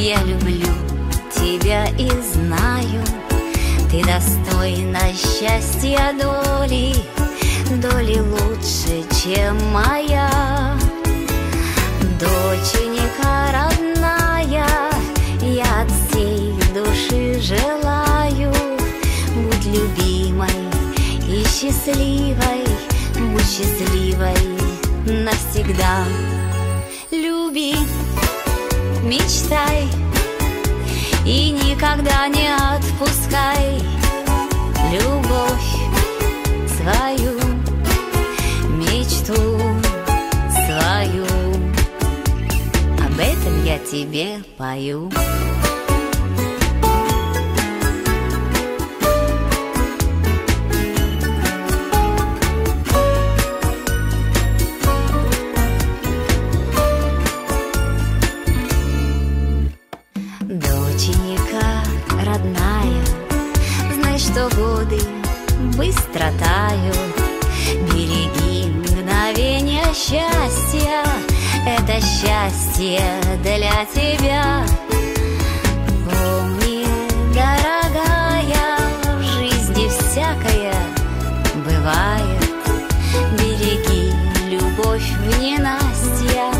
я люблю тебя и знаю, Ты достойна счастья доли, Доли лучше, чем моя. Доченька родная, я от всей души желаю, Будь любимой и счастливой, Будь счастливой навсегда. Люби мечтай и никогда не отпускай любовь свою, мечту свою. Об этом я тебе пою. Что годы быстро тают. Береги мгновение счастья, это счастье для тебя. Помни, дорогая, в жизни всякое бывает. Береги любовь в ненастья,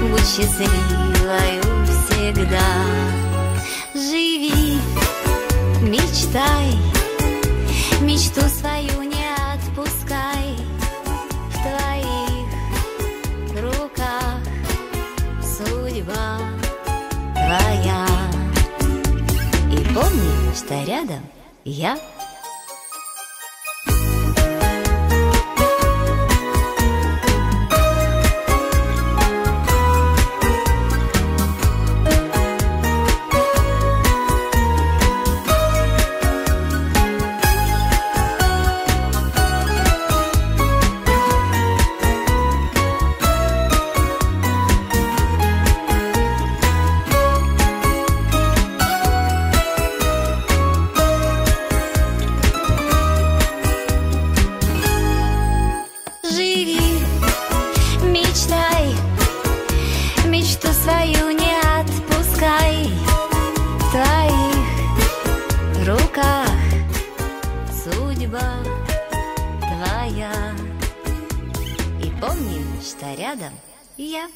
будь счастливою всегда. Живи, мечтай, мечту свою не отпускай. В твоих руках судьба твоя. И помни, что рядом я. Свою не отпускай. В твоих руках судьба твоя. И помни, что рядом я.